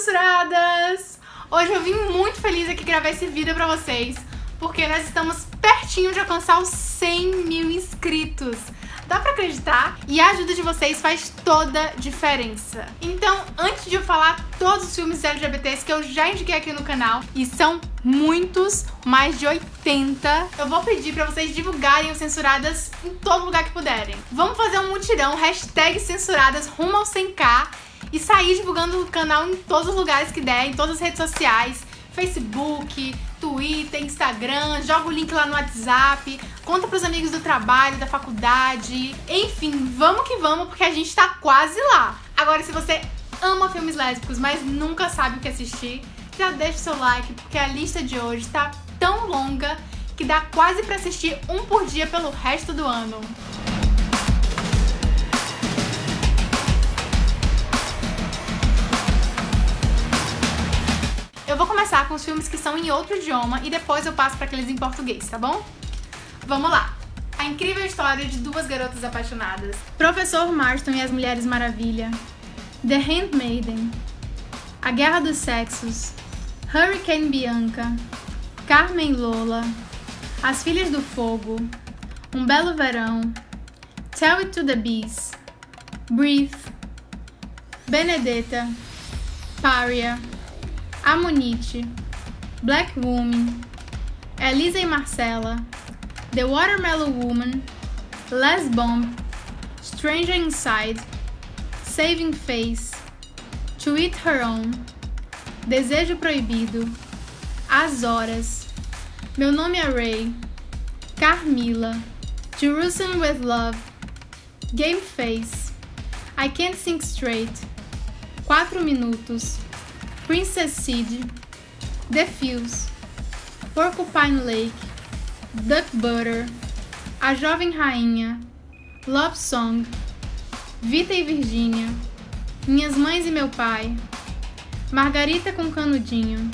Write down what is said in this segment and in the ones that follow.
censuradas! Hoje eu vim muito feliz aqui gravar esse vídeo pra vocês, porque nós estamos pertinho de alcançar os 100 mil inscritos. Dá pra acreditar? E a ajuda de vocês faz toda a diferença. Então, antes de eu falar todos os filmes LGBTs que eu já indiquei aqui no canal, e são muitos, mais de 80, eu vou pedir pra vocês divulgarem os censuradas em todo lugar que puderem. Vamos fazer um mutirão, hashtag censuradas rumo ao 100k, e sair divulgando o canal em todos os lugares que der, em todas as redes sociais, Facebook, Twitter, Instagram, joga o link lá no WhatsApp, conta pros amigos do trabalho, da faculdade, enfim, vamos que vamos, porque a gente tá quase lá. Agora, se você ama filmes lésbicos, mas nunca sabe o que assistir, já deixa o seu like, porque a lista de hoje tá tão longa que dá quase para assistir um por dia pelo resto do ano. Eu vou começar com os filmes que são em outro idioma e depois eu passo para aqueles em português, tá bom? Vamos lá! A incrível história de duas garotas apaixonadas. Professor Marston e as Mulheres Maravilha. The Handmaiden. A Guerra dos Sexos. Hurricane Bianca. Carmen Lola. As Filhas do Fogo. Um Belo Verão. Tell It to the Bees. Breathe. Benedetta. Paria. Amonite, Black Woman, Elisa e Marcela, The Watermelon Woman, Les Bomb, Stranger Inside, Saving Face, To Eat Her Own, Desejo Proibido, As Horas, Meu Nome é Ray, Carmila, Jerusalem with Love, Game Face, I Can't Think Straight, Quatro Minutos, Princess Seed, The Fuse, Porcupine Lake, Duck Butter, A Jovem Rainha, Love Song, Vita e Virgínia, Minhas Mães e Meu Pai, Margarita com Canudinho,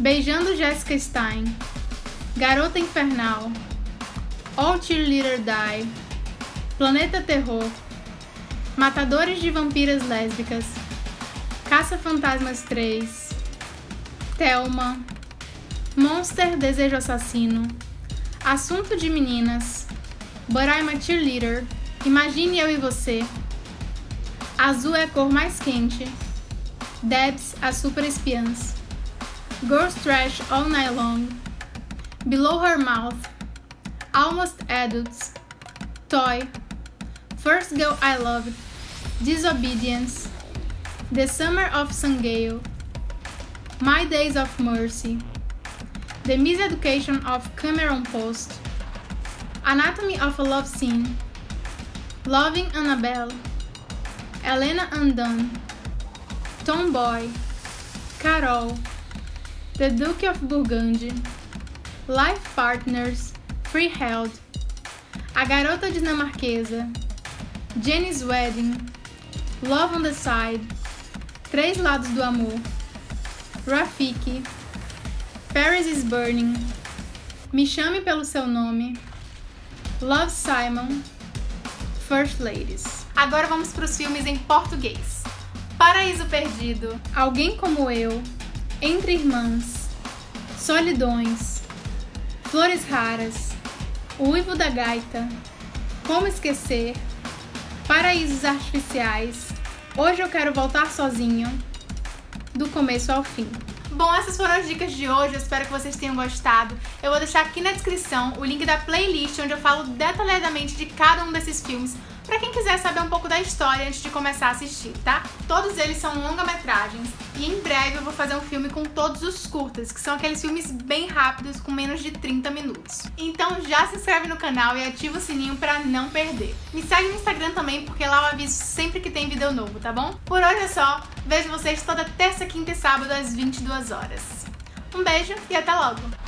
Beijando Jessica Stein, Garota Infernal, All Cheerleader Die, Planeta Terror, Matadores de Vampiras Lésbicas, Caça-Fantasmas 3, Thelma, Monster Desejo Assassino, Assunto de Meninas, But I'm a Cheerleader, Imagine Eu e Você, Azul é a cor mais quente, Debs, as super espiãs, Girls Trash All Night Long, Below Her Mouth, Almost Adults, Toy, First Girl I Loved, Disobedience, The Summer of Sangale, My Days of Mercy, The Miseducation of Cameron Post, Anatomy of a Love Scene, Loving Annabelle, Elena Undone, Tomboy, Carol, The Duke of Burgundy, Life Partners, Freeheld, A Garota Dinamarquesa, Jenny's Wedding, Love on the Side, Três Lados do Amor, Rafiki, Paris is Burning, Me Chame Pelo Seu Nome, Love Simon, First Ladies. Agora vamos para os filmes em português. Paraíso Perdido, Alguém Como Eu, Entre Irmãs, Solidões, Flores Raras, O Uivo da Gaita, Como Esquecer, Paraísos Artificiais, Hoje eu quero voltar sozinho, do começo ao fim. Bom, essas foram as dicas de hoje, eu espero que vocês tenham gostado. Eu vou deixar aqui na descrição o link da playlist onde eu falo detalhadamente de cada um desses filmes para quem quiser saber um pouco da história antes de começar a assistir, tá? Todos eles são longa-metragens e em breve eu vou fazer um filme com todos os curtas, que são aqueles filmes bem rápidos com menos de 30 minutos. Então já se inscreve no canal e ativa o sininho para não perder. Me segue no Instagram também, porque lá eu aviso sempre que tem vídeo novo, tá bom? Por hoje é só, vejo vocês toda terça, quinta e sábado às 22 horas. Um beijo e até logo!